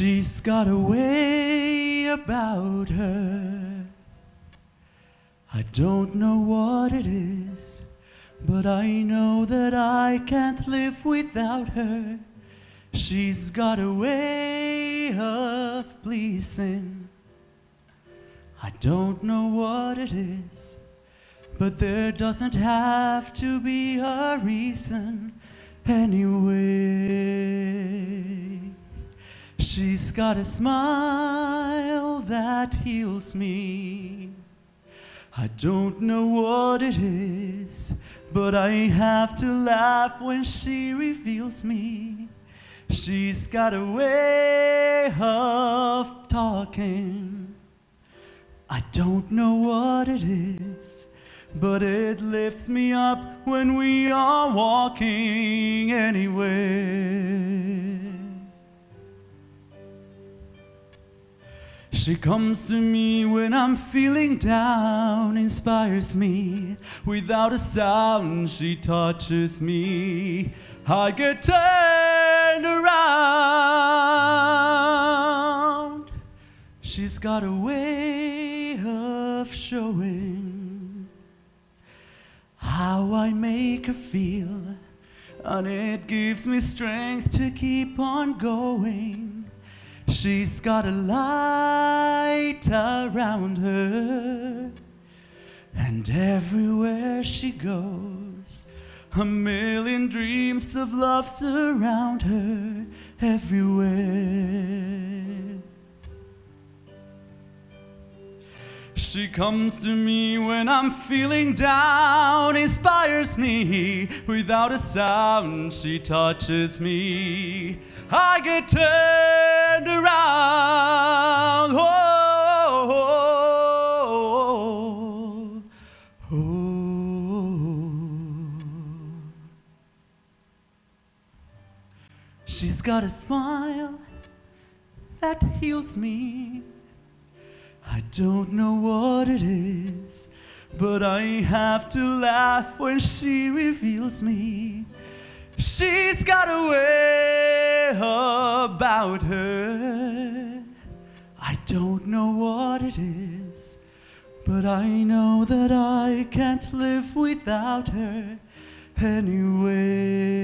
She's got a way about her. I don't know what it is, but I know that I can't live without her. She's got a way of pleasing. I don't know what it is, but there doesn't have to be a reason anyway. She's got a smile that heals me. I don't know what it is, but I have to laugh when she reveals me. She's got a way of talking. I don't know what it is, but it lifts me up when we are walking anywhere. She comes to me when I'm feeling down, inspires me. Without a sound, she touches me. I get turned around. She's got a way of showing how I make her feel, and it gives me strength to keep on going. She's got a light around her, and everywhere she goes, a million dreams of love surround her everywhere. She comes to me when I'm feeling down, inspires me. Without a sound, she touches me. I get turned She's got a smile that heals me. I don't know what it is, but I have to laugh when she reveals me. She's got a way about her. I don't know what it is, but I know that I can't live without her anyway.